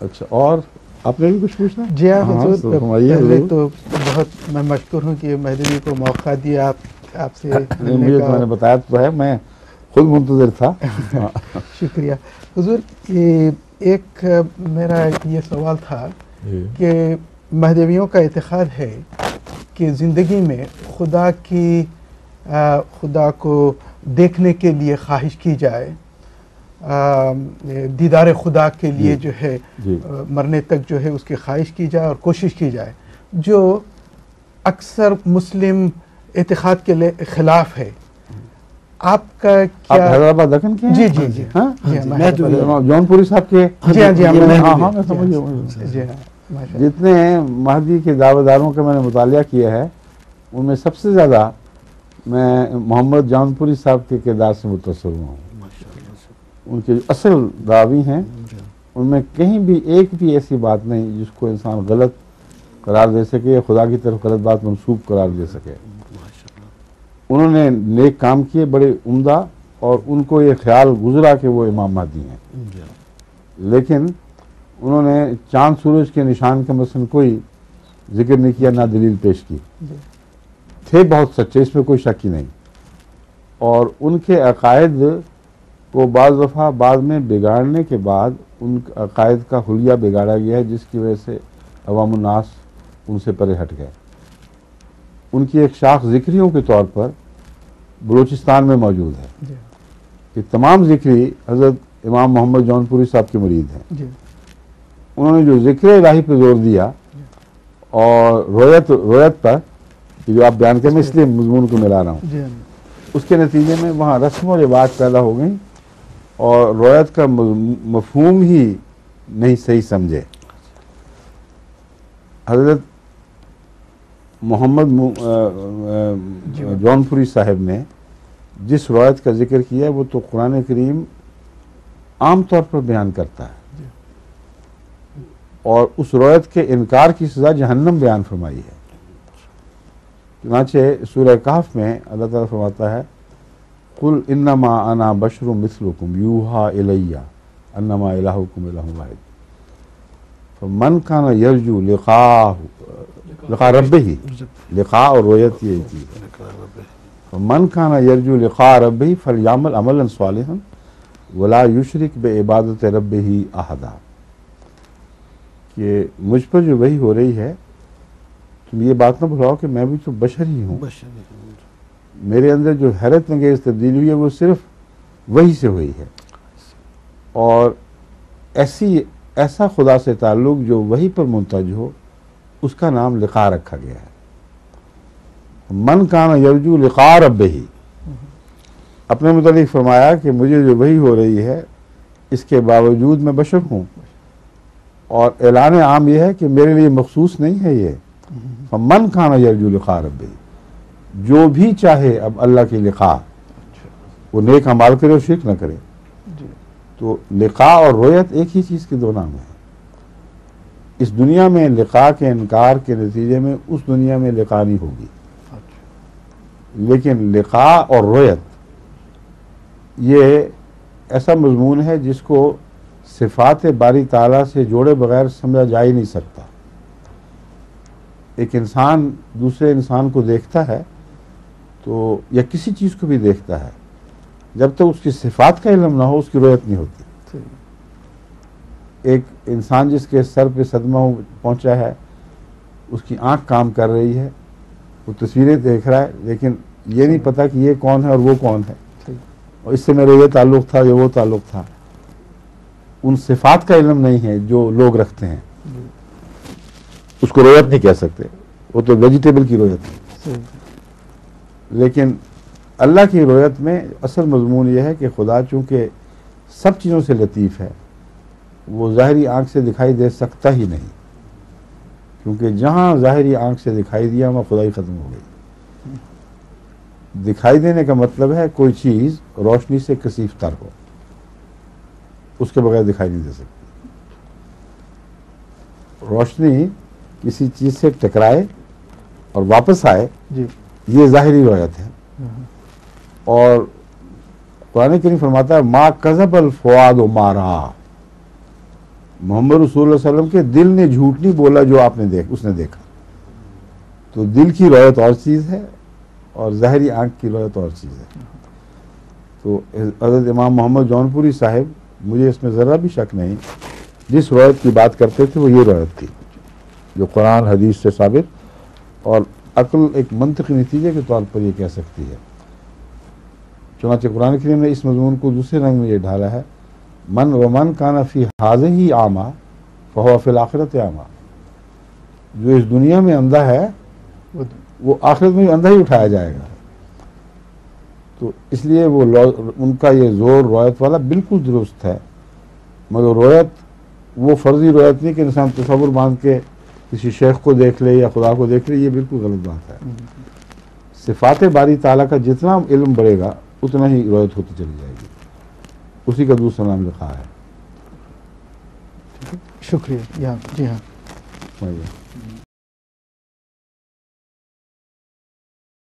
اچھا اور آپ نے بھی کچھ پوچھنا؟ جی ہاں ہاں، پہلے۔ تو بہت میں مشکور ہوں کہ مہدوی کو موقع دیا آپ آپ سے ملنے مجھے تو میں نے بتایا تو ہے میں خود منتظر تھا۔ ہاں، شکریہ۔ حضور ایک میرا یہ سوال تھا جی۔ کہ مہدویوں کا اعتقاد ہے کہ زندگی میں خدا کی خدا کو دیکھنے کے لیے خواہش کی جائے۔ دیدار خدا کے لیے جی، جو ہے جی۔ مرنے تک جو ہے اس کی خواہش کی جائے اور کوشش کی جائے جو اکثر مسلم اعتقاد کے خلاف ہے۔ آپ کا آپ کیا حیدرآباد دکن کے ہیں؟ جی جی جی۔ ہاں؟ جی ہاں، میں میں جون پوری صاحب کے جی ہاں جی ہاں ہاں ہاں جی ہاں، جی ہاں۔ جتنے مہدی کے دعوے داروں کا میں نے مطالعہ کیا ہے ان میں سب سے زیادہ میں محمد جان پوری صاحب کے کردار سے متاثر ہوا ہوں۔ ان کے جو اصل دعوی ہیں، ان میں کہیں بھی ایک بھی ایسی بات نہیں جس کو انسان غلط قرار دے سکے یا خدا کی طرف غلط بات منسوخ قرار دے سکے۔ انہوں نے نیک کام کیے، بڑے عمدہ، اور ان کو یہ خیال گزرا کہ وہ امام مہدی ہیں۔ لیکن انہوں نے چاند سورج کے نشان کا مثلا کوئی ذکر نہیں کیا، نہ دلیل پیش کی۔ تھے بہت سچے، اس میں کوئی شک ہی نہیں۔ اور ان کے عقائد کو بعض دفعہ بعد میں بگاڑنے کے بعد ان عقائد کا حلیہ بگاڑا گیا ہے جس کی وجہ سے عوام الناس ان سے پرے ہٹ گئے۔ ان کی ایک شاخ ذکریوں کے طور پر بلوچستان میں موجود ہے۔ جی۔ کہ تمام ذکری حضرت امام محمد جون پوری صاحب کے مرید ہیں۔ جی۔ انہوں نے جو ذکر الہی پہ زور دیا اور رویت رویت پر جو آپ بیان کریں اس لیے مضمون کو ملا رہا ہوں۔ جی۔ اس کے نتیجے میں وہاں رسم و رواج پیدا ہو گئیں۔ اور رویت کا مفہوم ہی نہیں صحیح سمجھے حضرت محمد جی۔ جون پوری صاحب نے جس روایت کا ذکر کیا وہ تو قرآن کریم عام طور پر بیان کرتا ہے جی۔ اور اس روایت کے انکار کی سزا جہنم بیان فرمائی ہے چنانچہ سورہ کہف میں اللہ تعالیٰ فرماتا ہے قل انما انا بشر مثلکم یوحا الیہ انما الہکم الہ واحد. فمن کان یرجو لقاہ لقاء ربہ. لقاء اور رویت یہ چیز ہے. فمن کان یرجو لقاء ربہ فلیعمل عملا صالحا ولا یشرک بے بعبادت ربہ احدا. کہ مجھ پر جو وہی ہو رہی ہے، تم یہ بات نہ بھلاؤ کہ میں بھی تو بشر ہی ہوں۔ میرے اندر جو حیرت انگیز تبدیلی ہوئی ہے وہ صرف وہی سے ہوئی ہے۔ اور ایسی ایسا خدا سے تعلق جو وہی پر منتج ہو اس کا نام لقا رکھا گیا ہے۔ من کان یرجو لقا رب ہی اپنے متعلق فرمایا کہ مجھے جو وہی ہو رہی ہے اس کے باوجود میں بشر ہوں۔ اور اعلان عام یہ ہے کہ میرے لیے مخصوص نہیں ہے یہ۔ من کھانا یرجو لقا رب جو بھی چاہے اب اللہ کی لقا وہ نیک عمال کرے اور شرک نہ کرے۔ جی۔ تو لقا اور رویت ایک ہی چیز کے دو نام ہیں۔ اس دنیا میں لقا کے انکار کے نتیجے میں اس دنیا میں لقا نہیں ہوگی۔ لیکن لقا اور رویت یہ ایسا مضمون ہے جس کو صفات باری تعالیٰ سے جوڑے بغیر سمجھا جا ہی نہیں سکتا۔ ایک انسان دوسرے انسان کو دیکھتا ہے تو یا کسی چیز کو بھی دیکھتا ہے جب تک اس کی صفات کا علم نہ ہو اس کی رویت نہیں ہوتی۔ ایک انسان جس کے سر پہ صدمہ پہنچا ہے اس کی آنکھ کام کر رہی ہے وہ تصویریں دیکھ رہا ہے لیکن یہ نہیں پتا کہ یہ کون ہے اور وہ کون ہے۔ اور اس سے میرا یہ تعلق تھا یا وہ تعلق تھا۔ ان صفات کا علم نہیں ہے جو لوگ رکھتے ہیں۔ جی۔ اس کو رویت نہیں کہہ سکتے۔ وہ تو ویجیٹیبل کی رویت ہے۔ لیکن اللہ کی رویت میں اصل مضمون یہ ہے کہ خدا چونکہ سب چیزوں سے لطیف ہے، وہ ظاہری آنکھ سے دکھائی دے سکتا ہی نہیں۔ کیونکہ جہاں ظاہری آنکھ سے دکھائی دیا، وہاں خدائی ختم ہو گئی۔ دکھائی دینے کا مطلب ہے کوئی چیز روشنی سے کثیف تر ہو، اس کے بغیر دکھائی نہیں دے سکتی۔ روشنی کسی چیز سے ٹکرائے اور واپس آئے جی۔ یہ ظاہری روایت ہے۔ اور قرآن کریم فرماتا ہے، ما کذب الفواد و مارا۔ محمد رسول اللہ علیہ وسلم کے دل نے جھوٹ نہیں بولا جو آپ نے دیکھ، اس نے دیکھا۔ تو دل کی روایت اور چیز ہے اور ظاہری آنکھ کی روایت اور چیز ہے۔ تو حضرت امام محمد جون پوری صاحب، مجھے اس میں ذرا بھی شک نہیں، جس روایت کی بات کرتے تھے وہ یہ روایت تھی جو قرآن حدیث سے ثابت اور عقل ایک منطقی نتیجے کے طور پر یہ کہہ سکتی ہے۔ چنانچہ قرآن کریم نے اس مضمون کو دوسرے رنگ میں یہ ڈھالا ہے، من و من کانا فی حاض ہی آما فہو فی الآخرت آما جو اس دنیا میں اندھا ہے، وہ آخرت میں اندھا ہی اٹھایا جائے گا۔ تو اس لیے وہ ان کا یہ زور روایت والا بالکل درست ہے، مگر روایت، وہ فرضی روایت نہیں کہ انسان تصور باندھ کے کسی شیخ کو دیکھ لے یا خدا کو دیکھ لے یہ بالکل غلط بات ہے۔ صفات باری تعالیٰ کا جتنا علم بڑھے گا اتنا ہی روایت ہوتی چلی جائے گی۔ اسی کا دوسرا نام لکھا ہے۔ شکریہ۔ جی ہاں۔